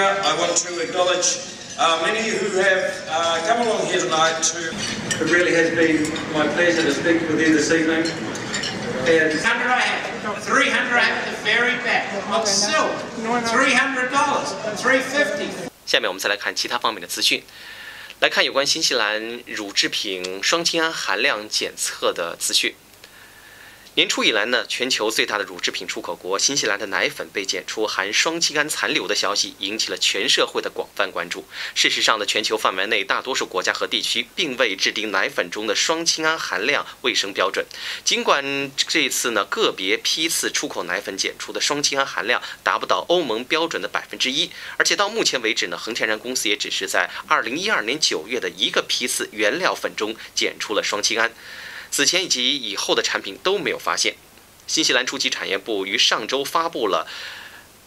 Speaker, I want to acknowledge uh, many who have uh, come along here tonight to. It really has been my pleasure to speak with you this evening. And 100 I have. 300 I have at the very back. Of silk. $300. 350 下面我们再来看其他方面的资讯，来看有关新西兰乳制品双氢胺含量检测的资讯。 年初以来呢，全球最大的乳制品出口国新西兰的奶粉被检出含双氢胺残留的消息，引起了全社会的广泛关注。事实上呢，全球范围内大多数国家和地区并未制定奶粉中的双氢胺含量卫生标准。尽管这次呢，个别批次出口奶粉检出的双氢胺含量达不到欧盟标准的百分之一，而且到目前为止呢，恒天然公司也只是在二零一二年九月的一个批次原料粉中检出了双氢胺。此前以及以后的产品都没有发现。新西兰初级产业部于上周发布了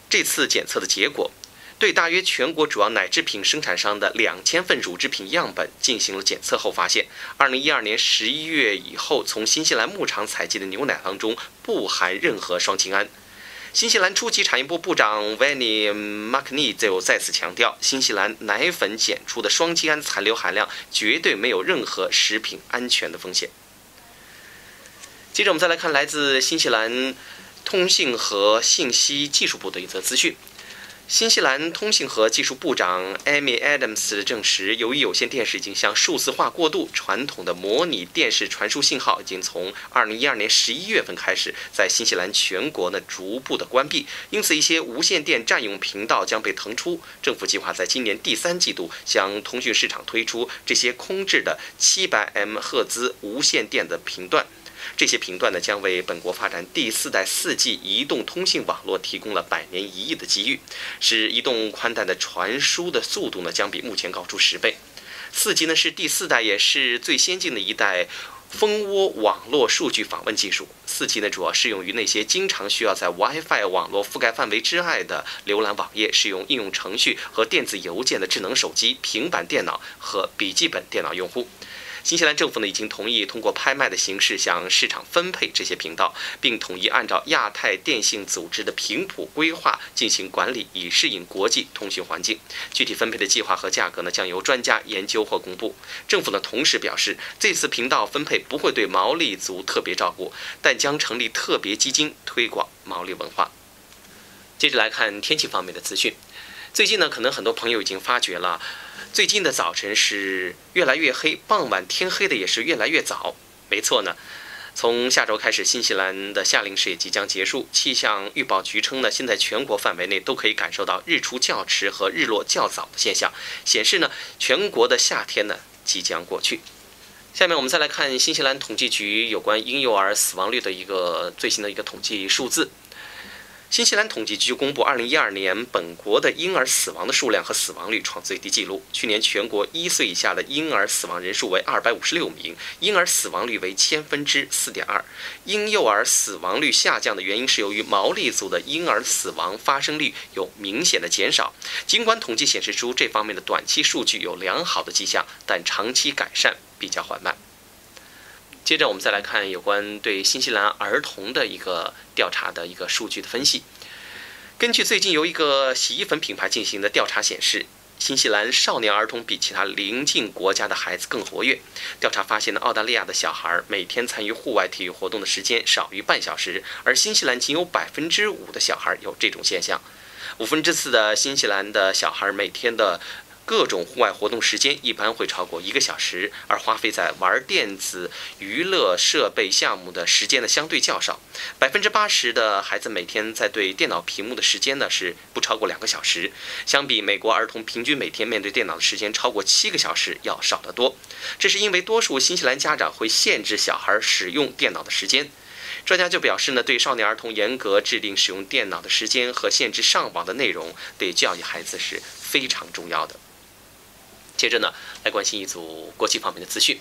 这次检测的结果，对大约全国主要奶制品生产商的两千份乳制品样本进行了检测后发现，二零一二年十一月以后从新西兰牧场采集的牛奶当中不含任何双氰胺。新西兰初级产业部部长 Vanny McNee 就再次强调，新西兰奶粉检出的双氰胺残留含量绝对没有任何食品安全的风险。接着我们再来看来自新西兰通信和信息技术部的一则资讯。新西兰通信和技术部长 Amy Adams 证实，由于有线电视已经向数字化过渡，传统的模拟电视传输信号已经从2012年11月份开始在新西兰全国呢逐步的关闭，因此一些无线电占用频道将被腾出。政府计划在今年第三季度向通讯市场推出这些空置的 700M 赫兹无线电的频段。这些频段呢，将为本国发展第四代 4G 移动通信网络提供了百年一遇的机遇，使移动宽带的传输的速度呢，将比目前高出十倍。4G 呢是第四代，也是最先进的一代蜂窝网络数据访问技术。4G 呢主要适用于那些经常需要在 WiFi 网络覆盖范围之外的浏览网页、使用应用程序和电子邮件的智能手机、平板电脑和笔记本电脑用户。新西兰政府呢已经同意通过拍卖的形式向市场分配这些频道，并统一按照亚太电信组织的频谱规划进行管理，以适应国际通讯环境。具体分配的计划和价格呢将由专家研究或公布。政府呢同时表示，这次频道分配不会对毛利族特别照顾，但将成立特别基金推广毛利文化。接着来看天气方面的资讯。最近呢，可能很多朋友已经发觉了。最近的早晨是越来越黑，傍晚天黑的也是越来越早。没错呢，从下周开始，新西兰的夏令时也即将结束。气象预报局称呢，现在全国范围内都可以感受到日出较迟和日落较早的现象，显示呢，全国的夏天呢即将过去。下面我们再来看新西兰统计局有关婴幼儿死亡率的一个最新的一个统计数字。新西兰统计局公布，2012年本国的婴儿死亡的数量和死亡率创最低纪录。去年全国一岁以下的婴儿死亡人数为256名，婴儿死亡率为千分之四点二。婴幼儿死亡率下降的原因是由于毛利族的婴儿死亡发生率有明显的减少。尽管统计显示出这方面的短期数据有良好的迹象，但长期改善比较缓慢。接着我们再来看有关对新西兰儿童的一个调查的一个数据的分析。根据最近由一个洗衣粉品牌进行的调查显示，新西兰少年儿童比其他邻近国家的孩子更活跃。调查发现呢，澳大利亚的小孩每天参与户外体育活动的时间少于半小时，而新西兰仅有百分之五的小孩有这种现象。五分之四的新西兰的小孩每天的。各种户外活动时间一般会超过一个小时，而花费在玩电子娱乐设备项目的时间呢相对较少。百分之八十的孩子每天在对电脑屏幕的时间呢是不超过两个小时，相比美国儿童平均每天面对电脑的时间超过七个小时要少得多。这是因为多数新西兰家长会限制小孩使用电脑的时间。专家就表示呢，对少年儿童严格制定使用电脑的时间和限制上网的内容，对教育孩子是非常重要的。接着呢，来关心一组国际方面的资讯。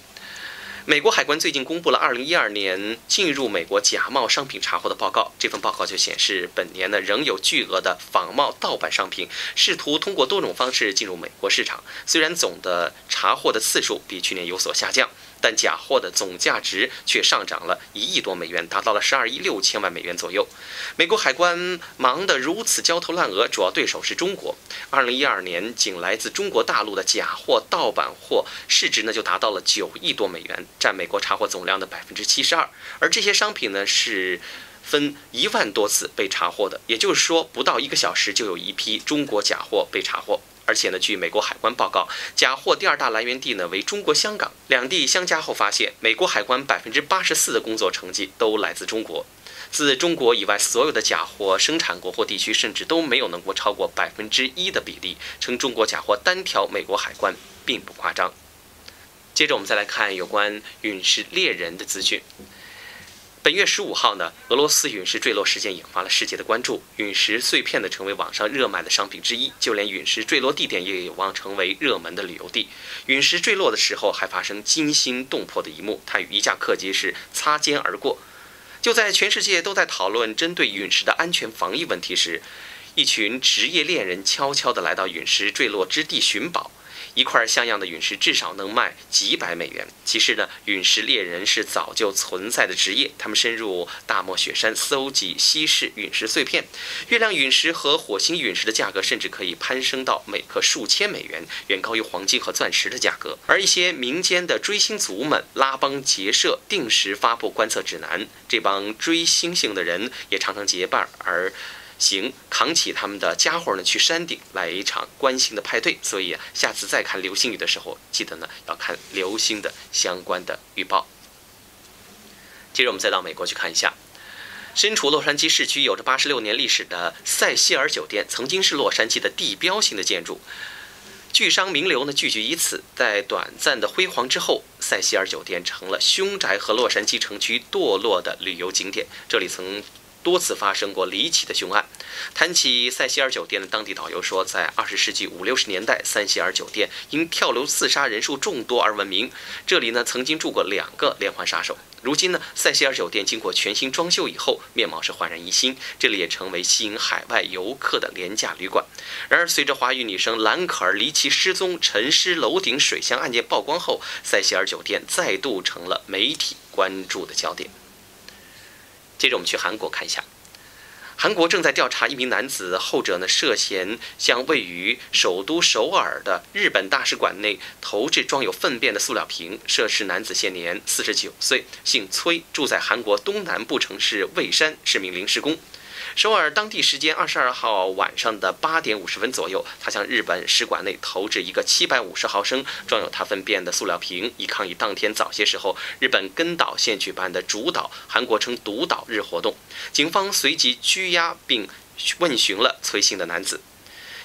美国海关最近公布了2012年进入美国假冒商品查获的报告。这份报告就显示，本年呢仍有巨额的仿冒盗版商品试图通过多种方式进入美国市场。虽然总的查获的次数比去年有所下降。但假货的总价值却上涨了一亿多美元，达到了十二亿六千万美元左右。美国海关忙得如此焦头烂额，主要对手是中国。二零一二年，仅来自中国大陆的假货、盗版货市值呢就达到了九亿多美元，占美国查获总量的百分之七十二。而这些商品呢是分一万多次被查获的，也就是说，不到一个小时就有一批中国假货被查获。而且呢，据美国海关报告，假货第二大来源地呢为中国香港，两地相加后发现，美国海关百分之八十四的工作成绩都来自中国。自中国以外，所有的假货生产国或地区，甚至都没有能够超过百分之一的比例，称中国假货单挑美国海关并不夸张。接着，我们再来看有关陨石猎人的资讯。本月十五号呢，俄罗斯陨石坠落事件引发了世界的关注，陨石碎片呢成为网上热卖的商品之一，就连陨石坠落地点也有望成为热门的旅游地。陨石坠落的时候还发生惊心动魄的一幕，它与一架客机是擦肩而过。就在全世界都在讨论针对陨石的安全防疫问题时，一群职业猎人悄悄地来到陨石坠落之地寻宝。一块像样的陨石至少能卖几百美元。其实呢，陨石猎人是早就存在的职业，他们深入大漠雪山搜集、稀释陨石碎片。月亮陨石和火星陨石的价格甚至可以攀升到每克数千美元，远高于黄金和钻石的价格。而一些民间的追星族们拉帮结社，定时发布观测指南。这帮追星星的人也常常结伴而。行，扛起他们的家伙呢，去山顶来一场观星的派对。所以啊，下次再看流星雨的时候，记得呢要看流星的相关的预报。接着我们再到美国去看一下，身处洛杉矶市区、有着八十六年历史的塞西尔酒店，曾经是洛杉矶的地标性的建筑。巨商名流呢聚集于此，在短暂的辉煌之后，塞西尔酒店成了凶宅和洛杉矶城区堕落的旅游景点。这里曾。多次发生过离奇的凶案。谈起塞西尔酒店的当地导游说，在二十世纪五六十年代，塞西尔酒店因跳楼自杀人数众多而闻名。这里呢，曾经住过两个连环杀手。如今呢，塞西尔酒店经过全新装修以后，面貌是焕然一新。这里也成为吸引海外游客的廉价旅馆。然而，随着华裔女生兰可儿离奇失踪、沉尸楼顶水箱案件曝光后，塞西尔酒店再度成了媒体关注的焦点。接着我们去韩国看一下，韩国正在调查一名男子，后者呢涉嫌向位于首都首尔的日本大使馆内投掷装有粪便的塑料瓶。涉事男子现年四十九岁，姓崔，住在韩国东南部城市蔚山，是名临时工。首尔当地时间二十二号晚上的八点五十分左右，他向日本使馆内投掷一个七百五十毫升装有他粪便的塑料瓶，以抗议当天早些时候日本根岛县举办的主导韩国称独岛日活动。警方随即拘押并问询了崔姓的男子。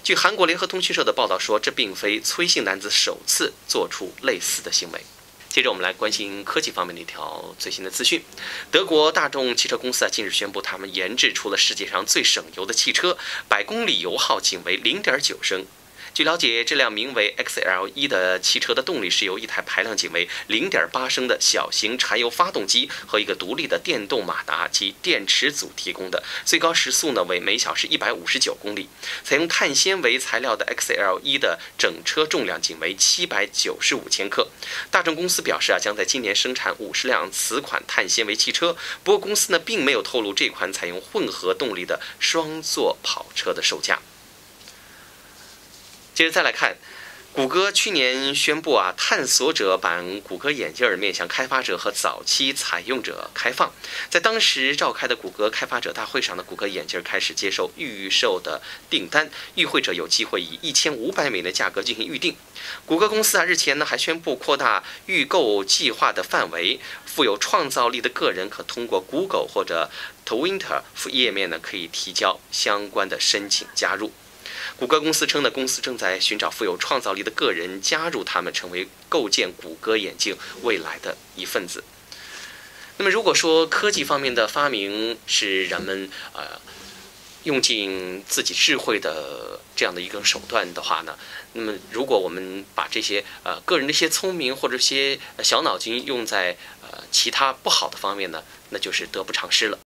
据韩国联合通讯社的报道说，这并非崔姓男子首次做出类似的行为。接着我们来关心科技方面的一条最新的资讯。德国大众汽车公司啊，近日宣布，他们研制出了世界上最省油的汽车，百公里油耗仅为零点九升。据了解，这辆名为 XL1 的汽车的动力是由一台排量仅为0.8升的小型柴油发动机和一个独立的电动马达及电池组提供的，最高时速呢为每小时159公里。采用碳纤维材料的 XL1 的整车重量仅为795千克。大众公司表示啊，将在今年生产50辆此款碳纤维汽车。不过公司呢并没有透露这款采用混合动力的双座跑车的售价。接着再来看，谷歌去年宣布啊，探索者版谷歌眼镜面向开发者和早期采用者开放。在当时召开的谷歌开发者大会上呢，谷歌眼镜开始接受预售的订单，与会者有机会以一千五百美元的价格进行预定。谷歌公司啊，日前呢还宣布扩大预购计划的范围，富有创造力的个人可通过 Google 或者 Twitter 页面呢，可以提交相关的申请加入。谷歌公司称呢，公司正在寻找富有创造力的个人加入他们，成为构建谷歌眼镜未来的一份子。那么，如果说科技方面的发明是人们呃用尽自己智慧的这样的一个手段的话呢，那么如果我们把这些呃个人的一些聪明或者一些小脑筋用在呃其他不好的方面呢，那就是得不偿失了。